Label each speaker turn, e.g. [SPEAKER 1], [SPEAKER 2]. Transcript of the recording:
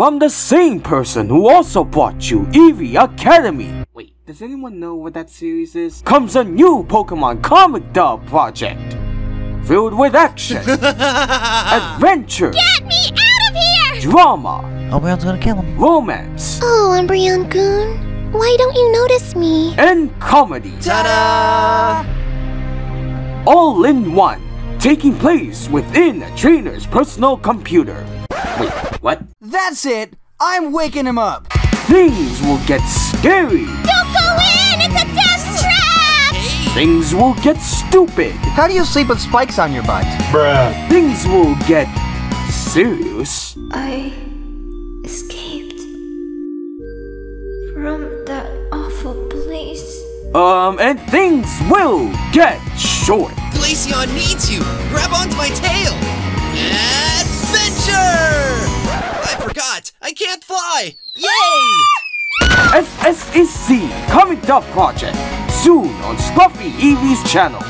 [SPEAKER 1] from the same person who also brought you Eevee Academy. Wait, does anyone know what that series is? Comes a new Pokemon comic dub project. Filled with action, adventure,
[SPEAKER 2] Get me out of here!
[SPEAKER 1] drama, oh,
[SPEAKER 3] Umbreon's gonna kill him.
[SPEAKER 1] romance,
[SPEAKER 2] Oh, Umbreon-kun, why don't you notice me?
[SPEAKER 1] and comedy.
[SPEAKER 4] Ta-da!
[SPEAKER 1] All in one, taking place within a trainer's personal computer. Wait, what?
[SPEAKER 4] That's it! I'm waking him up!
[SPEAKER 1] Things will get scary.
[SPEAKER 2] Don't go in! It's a death trap!
[SPEAKER 1] Things will get stupid.
[SPEAKER 4] How do you sleep with spikes on your butt? Bruh.
[SPEAKER 1] Things will get serious.
[SPEAKER 5] I escaped from that awful place.
[SPEAKER 1] Um, and things will get short.
[SPEAKER 6] Glaceon needs you! Yay!
[SPEAKER 1] SSEC Comic Dub Project. Soon on Scruffy Eevee's channel.